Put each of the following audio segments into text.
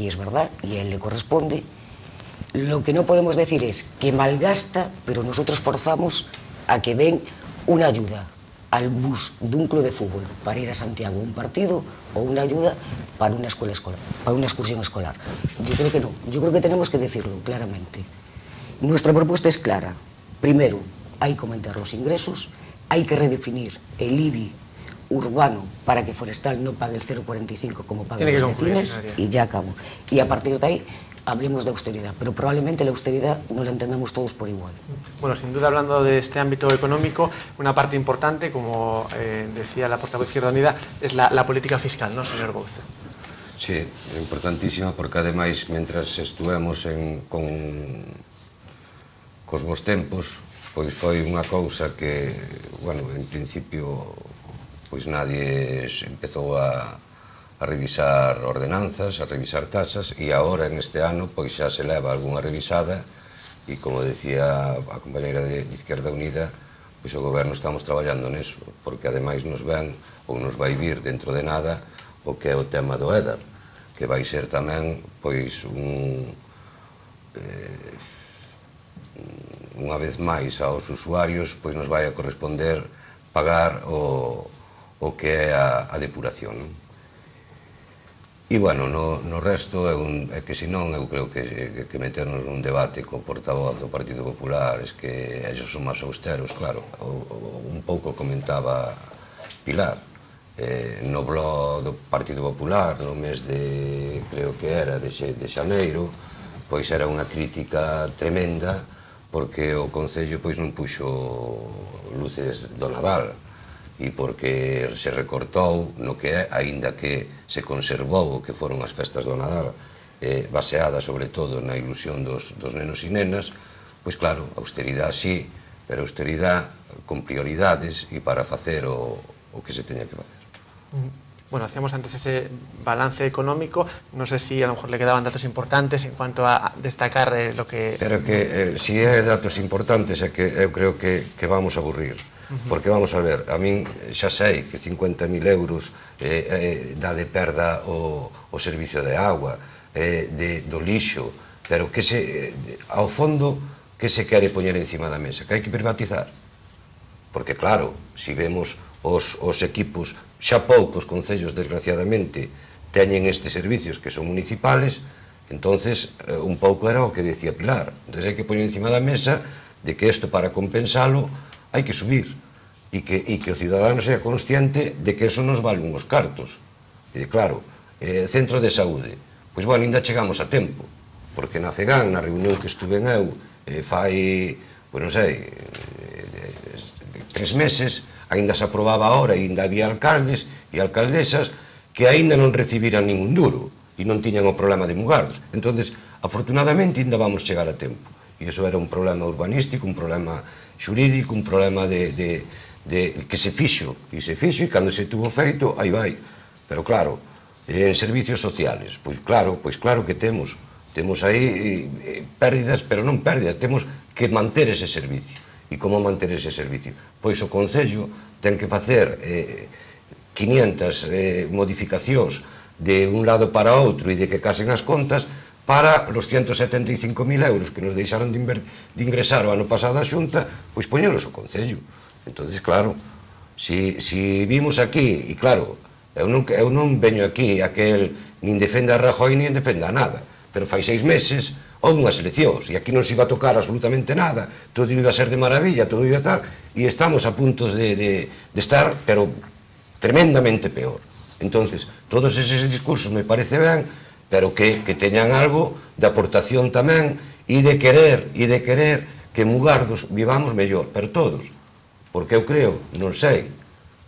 y es verdad, y a él le corresponde. Lo que no podemos decir es que malgasta, pero nosotros forzamos a que den una ayuda al bus de un club de fútbol para ir a Santiago a un partido o una ayuda para una escuela escolar, para una excursión escolar. Yo creo que no, yo creo que tenemos que decirlo claramente. Nuestra propuesta es clara. Primero, hay que aumentar los ingresos, hay que redefinir el IBI urbano para que Forestal no pague el 0,45 como pagan los vecinos y ya acabo. Y a partir de ahí hablemos de austeridad, pero probablemente la austeridad no la entendamos todos por igual. Bueno, sin duda hablando de este ámbito económico, una parte importante, como eh, decía la portavoz Izquierda Unida, es la, la política fiscal, ¿no, señor Bouza? Sí, importantísima, porque ademais, mentras estuvemos en, con cos vos tempos, pois foi unha cousa que, bueno, en principio, pois nadie empezou a, a revisar ordenanzas, a revisar tasas, e agora, en este ano, pois xa se leva algunha revisada, e como decía a compañeira de Izquierda Unida, pois o goberno estamos traballando neso, porque ademais nos ven ou nos vai vir dentro de nada o que é o tema do EDAR, que vai ser tamén pois un eh, unha vez máis aos usuarios pois nos vai a corresponder pagar o, o que é a, a depuración. Non? E, bueno, no, no resto é, un, é que senón eu creo que, que meternos nun debate co portavoz do Partido Popular es que ellos son máis austeros, claro. O, o, un pouco comentaba Pilar, eh, no blog do Partido Popular no mes de, creo que era, de, de Xaneiro, pois era unha crítica tremenda porque o Concello pois non puxo luces do Nadal e porque se recortou no que é, aínda que se conservou o que foron as festas do Nadal, eh, baseada sobre todo na ilusión dos, dos nenos e nenas, pois claro, austeridade sí, pero austeridade con prioridades e para facer o, o que se teña que facer. Bueno, hacíamos antes ese balance económico, no sé si a lo mejor le quedaban datos importantes en cuanto a destacar eh, lo que... Pero que eh, si é datos importantes é que eu creo que, que vamos a aburrir. Porque vamos a ver, a min xa sei que 50.000 euros eh, eh, dá de perda o, o servicio de agua, eh, de, do lixo, pero que se, eh, ao fondo que se quere poñer encima da mesa? Que hai que privatizar? Porque claro, si vemos os, os equipos, xa poucos concellos, desgraciadamente, teñen estes servicios que son municipales, entonces eh, un pouco era o que decía Pilar. Entonces hai que poñer encima da mesa de que isto para compensalo hai que subir e que, e que o cidadano sea consciente de que eso nos vale unhos cartos. E claro, eh, centro de saúde, pois bueno, ainda chegamos a tempo, porque na CEGAN, na reunión que estuve en eu, eh, fai, pois non sei, eh, eh tres meses, aínda se aprobaba ahora, aínda había alcaldes e alcaldesas que aínda non recibiran ningún duro e non tiñan o problema de mugardos. Entón, afortunadamente, ainda vamos chegar a tempo. E iso era un problema urbanístico, un problema xurídico, un problema de, de, de, que se fixo, e se fixo e cando se tuvo feito, aí vai. Pero claro, en servicios sociales, pois claro, pois claro que temos, temos aí eh, eh, pérdidas, pero non pérdidas, temos que manter ese servicio. E como manter ese servicio? Pois o Concello ten que facer eh, 500 eh, modificacións de un lado para outro e de que casen as contas, para os 175.000 euros que nos deixaron de, de ingresar o ano pasado a Xunta, pois poñelos o Concello. Entonces, claro, si, si vimos aquí, e claro, eu non, eu non veño aquí a que el nin defenda a Rajoy nin defenda nada, pero fai seis meses houve unhas eleccións, e aquí non se iba a tocar absolutamente nada, todo iba a ser de maravilla, todo iba a estar, e estamos a puntos de, de, de estar, pero tremendamente peor. Entonces, todos eses discursos me parece ben, pero que, que teñan algo de aportación tamén e de querer, e de querer que Mugardos vivamos mellor, pero todos, Porque eu creo, non sei,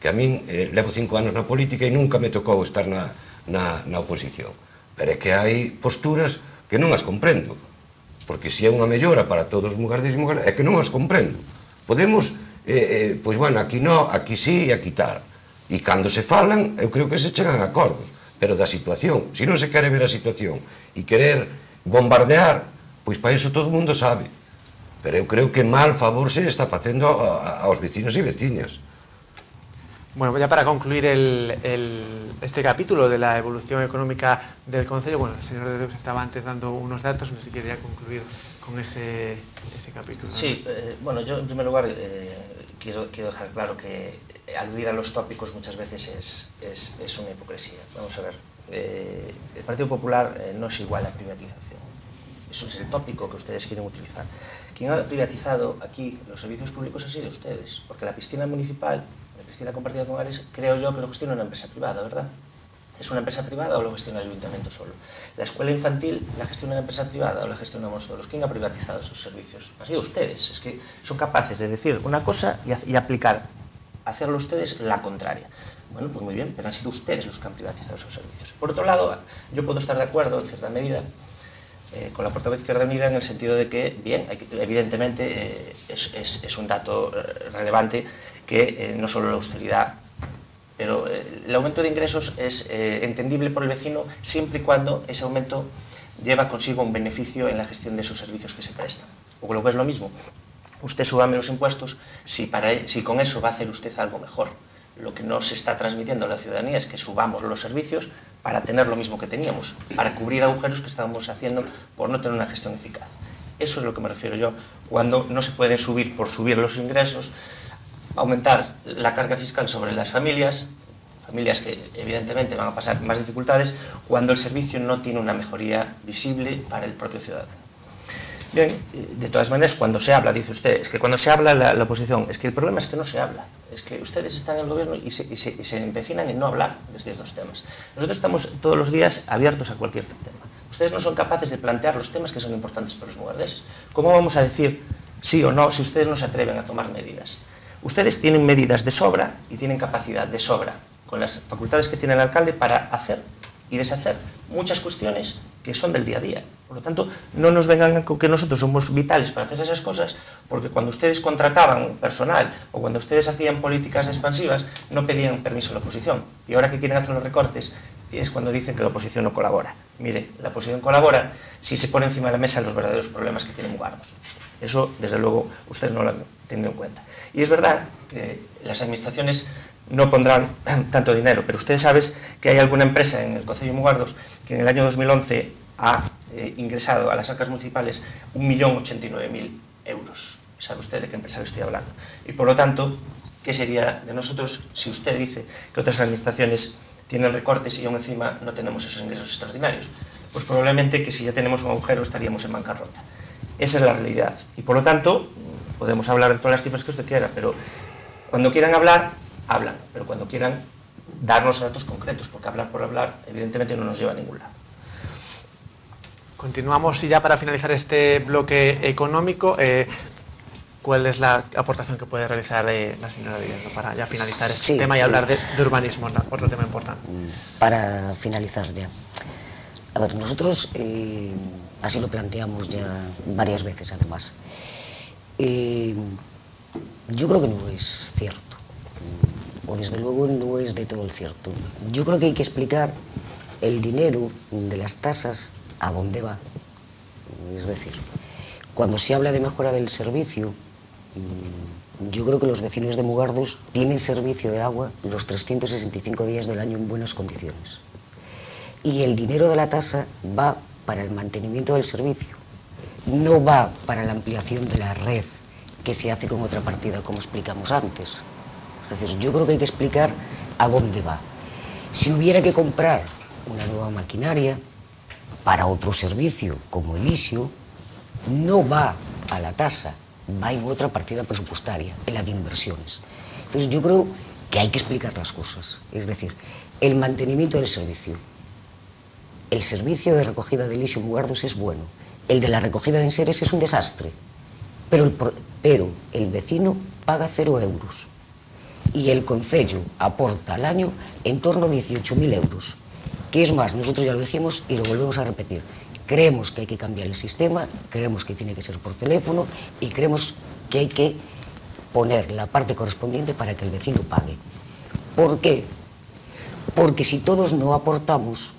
que a min eh, levo cinco anos na política e nunca me tocou estar na, na, na oposición. Pero é que hai posturas que non as comprendo. Porque se é unha mellora para todos os mugardes e mugardes, é que non as comprendo. Podemos, eh, eh, pois bueno, aquí no, aquí sí e aquí tal. E cando se falan, eu creo que se chegan a acordos. Pero da situación, se non se quere ver a situación e querer bombardear, pois para iso todo o mundo sabe. Pero eu creo que mal favor se está facendo aos vecinos e veciñas. Bueno, ya para concluir este capítulo de la evolución económica del Consejo, bueno, el señor de Deus estaba antes dando unos datos, no sé si quería concluir con ese, capítulo. Sí, eh, bueno, yo en primer lugar eh, quiero, quiero, dejar claro que aludir a los tópicos muchas veces es, es, es una hipocresía. Vamos a ver, eh, el Partido Popular no es igual a privatización. Eso es el tópico que ustedes quieren utilizar. Quien ha privatizado aquí los servicios públicos ha sido ustedes, porque la piscina municipal piscina compartida con Ares, creo yo que lo gestiona una empresa privada, ¿verdad? ¿Es una empresa privada o lo gestiona el ayuntamiento solo? ¿La escuela infantil la gestiona una empresa privada o la gestionamos solos? ¿Quién ha privatizado esos servicios? Han sido ustedes. Es que son capaces de decir una cosa y, aplicar, hacerlo ustedes la contraria. Bueno, pues muy bien, pero han sido ustedes los que han privatizado esos servicios. Por otro lado, yo puedo estar de acuerdo en cierta medida eh, con la portavoz Izquierda Unida en el sentido de que, bien, evidentemente eh, es, un dato eh, relevante que no solo la austeridad, pero el aumento de ingresos es entendible por el vecino siempre y cuando ese aumento lleva consigo un beneficio en la gestión de esos servicios que se prestan. O lo que es lo mismo, usted subame los impuestos si, para, si con eso va a hacer usted algo mejor. Lo que no se está transmitiendo a la ciudadanía es que subamos los servicios para tener lo mismo que teníamos, para cubrir agujeros que estábamos haciendo por no tener una gestión eficaz. Eso es lo que me refiero yo, cuando no se puede subir por subir los ingresos, aumentar la carga fiscal sobre las familias, familias que evidentemente van a pasar más dificultades, cuando el servicio no tiene una mejoría visible para el propio ciudadano. Bien, de todas maneras, cuando se habla, dice usted, es que cuando se habla la, oposición, es que el problema es que no se habla, es que ustedes están en el gobierno y se, y se, empecinan en no hablar de estos temas. Nosotros estamos todos los días abiertos a cualquier tema. Ustedes no son capaces de plantear los temas que son importantes para los mugardeses. ¿Cómo vamos a decir sí o no si ustedes no se atreven a tomar medidas? Ustedes tienen medidas de sobra y tienen capacidad de sobra con las facultades que tiene el alcalde para hacer y deshacer muchas cuestiones que son del día a día. Por lo tanto, no nos vengan con que nosotros somos vitales para hacer esas cosas, porque cuando ustedes contrataban personal o cuando ustedes hacían políticas expansivas, no pedían permiso a la oposición. Y ahora que quieren hacer los recortes, es cuando dicen que la oposición no colabora. Mire, la oposición colabora si se pone encima de la mesa los verdaderos problemas que tienen Mugardos. Eso, desde luego, ustedes no lo han tenido en cuenta. Y es verdad que las administraciones no pondrán tanto dinero, pero ustedes saben que hay alguna empresa en el Consejo de Mugardos que en el año 2011 ha eh, ingresado a las arcas municipales 1.089.000 euros. ¿Sabe usted de qué empresario estoy hablando? Y por lo tanto, ¿qué sería de nosotros si usted dice que otras administraciones tienen recortes y aún encima no tenemos esos ingresos extraordinarios? Pues probablemente que si ya tenemos un agujero estaríamos en bancarrota. Esa es la realidad. Y por lo tanto, podemos hablar de todas las cifras que usted quiera, pero cuando quieran hablar, hablan, pero cuando quieran darnos datos concretos, porque hablar por hablar evidentemente no nos lleva a ningún lado. Continuamos y ya para finalizar este bloque económico, eh, ¿cuál es la aportación que puede realizar eh, la señora Díaz para ya finalizar este tema y hablar de, urbanismo, otro tema importante? Mm, para finalizar ya. A ver, nosotros eh, así lo planteamos ya varias veces además. yo creo que no es cierto o desde luego no es de todo el cierto. Yo creo que hay que explicar el dinero de las tasas a dónde va. Es decir, cuando se habla de mejora del servicio, mm, yo creo que los vecinos de Mugardos tienen servicio de agua los 365 días del año en buenas condiciones. Y el dinero de la tasa va para el mantenimiento del servicio, no va para la ampliación de la red que se hace con otra partida, como explicamos antes. Es decir, yo creo que hay que explicar a dónde va. Si hubiera que comprar una nueva maquinaria para otro servicio como el ISIO, no va a la tasa, va en otra partida presupuestaria, en la de inversiones. Entonces yo creo que hay que explicar las cosas. Es decir, el mantenimiento del servicio. El servicio de recogida del ISIO Mugardos es bueno. El de la recogida de enseres es un desastre. Pero el, pero el vecino paga cero euros y el Concello aporta al año en torno a 18.000 euros. Que es más, nosotros ya lo dijimos y lo volvemos a repetir. Creemos que hay que cambiar el sistema, creemos que tiene que ser por teléfono y creemos que hay que poner la parte correspondiente para que el vecino pague. ¿Por qué? Porque si todos no aportamos,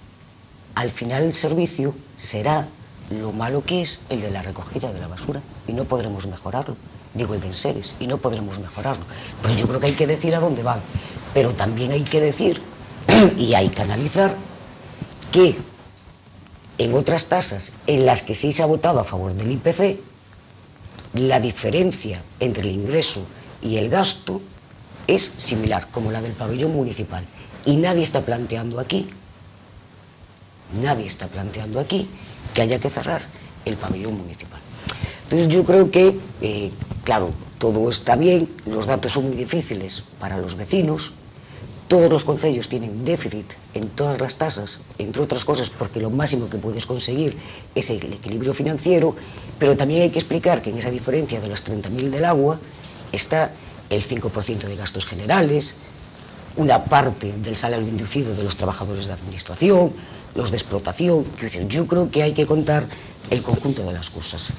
al final el servicio será lo malo que es el de la recogida de la basura y no podremos mejorarlo digo el de enseres, y no podremos mejorarlo. Pero yo creo que hay que decir a dónde van. Pero también hay que decir y hay que analizar que en otras tasas en las que sí se ha votado a favor del IPC, la diferencia entre el ingreso y el gasto es similar, como la del pabellón municipal. Y nadie está planteando aquí, nadie está planteando aquí que haya que cerrar el pabellón municipal. Entonces yo creo que, eh, claro, todo está bien, los datos son muy difíciles para los vecinos, todos los concellos tienen déficit en todas las tasas, entre otras cosas porque lo máximo que puedes conseguir es el equilibrio financiero, pero también hay que explicar que en esa diferencia de las 30.000 del agua está el 5% de gastos generales, una parte del salario inducido de los trabajadores de administración, los de explotación. yo creo que hay que contar el conjunto de las cosas.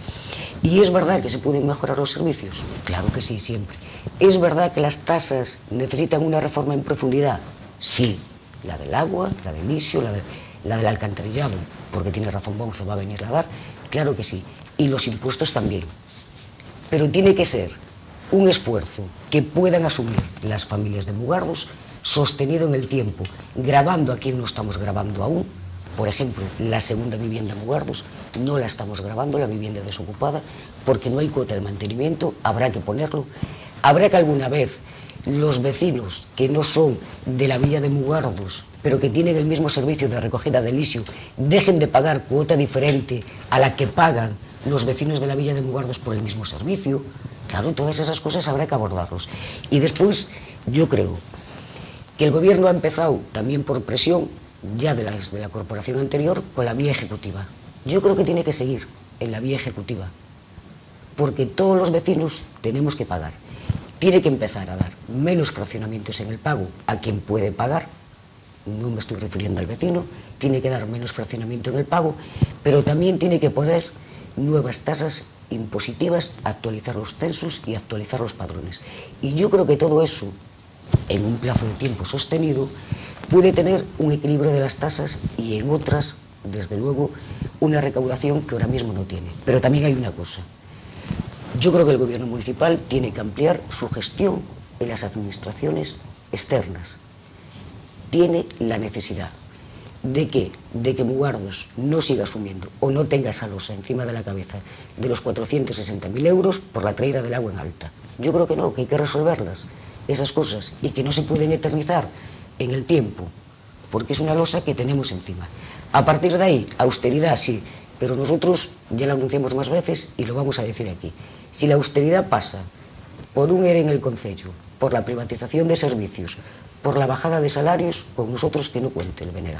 ¿Y es verdad que se pueden mejorar los servicios? Claro que sí, siempre. ¿Es verdad que las tasas necesitan una reforma en profundidad? Sí. La del agua, la del inicio, la, la del alcantarillado, porque tiene razón Bonzo, va a venir a dar. Claro que sí. Y los impuestos también. Pero tiene que ser un esfuerzo que puedan asumir las familias de Mugardos sostenido en el tiempo, grabando a quien no estamos grabando aún, por ejemplo, la segunda vivienda Mugardos no la estamos grabando, la vivienda desocupada, porque no hay cuota de mantenimiento, habrá que ponerlo. Habrá que alguna vez los vecinos que no son de la villa de Mugardos, pero que tienen el mismo servicio de recogida de lisio, dejen de pagar cuota diferente a la que pagan los vecinos de la villa de Mugardos por el mismo servicio. Claro, todas esas cosas habrá que abordarlos. Y después, yo creo que el gobierno ha empezado también por presión ya de, de la corporación anterior con la vía ejecutiva. Yo creo que tiene que seguir en la vía ejecutiva, porque todos los vecinos tenemos que pagar. Tiene que empezar a dar menos fraccionamientos en el pago a quien puede pagar, no me estoy refiriendo al vecino, tiene que dar menos fraccionamiento en el pago, pero también tiene que poner nuevas tasas impositivas, actualizar los censos y actualizar los padrones. Y yo creo que todo eso, en un plazo de tiempo sostenido, puede tener un equilibrio de las tasas y en otras, desde luego, una recaudación que ahora mismo no tiene. Pero también hay una cosa. Yo creo que el gobierno municipal tiene que ampliar su gestión en las administraciones externas. Tiene la necesidad de que, de que Mugardos no siga asumiendo o no tenga salosa encima de la cabeza de los 460.000 euros por la traída del agua en alta. Yo creo que no, que hay que resolverlas, esas cosas, y que no se pueden eternizar en el tiempo, porque es una losa que tenemos encima. A partir de ahí, austeridad sí, pero nosotros ya la anunciamos más veces y lo vamos a decir aquí. Si la austeridad pasa por un ERE en el Concello, por la privatización de servicios, por la bajada de salarios, con nosotros que no cuente el BNG.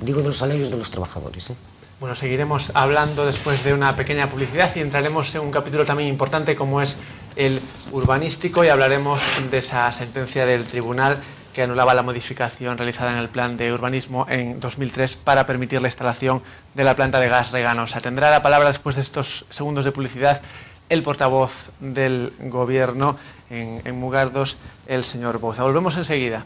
Digo de los salarios de los trabajadores. ¿eh? Bueno, seguiremos hablando después de una pequeña publicidad y entraremos en un capítulo también importante como es el urbanístico y hablaremos de esa sentencia del tribunal que anulaba la modificación realizada en el plan de urbanismo en 2003 para permitir la instalación de la planta de gas reganosa. Tendrá la palabra después de estos segundos de publicidad el portavoz del Gobierno en, en Mugardos, el señor Boza. Volvemos enseguida.